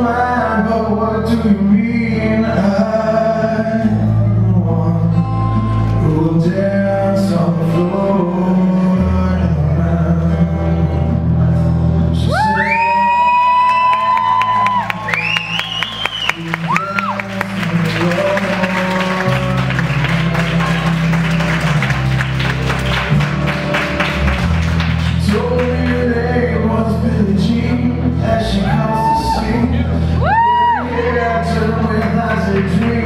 mind, but what do. you between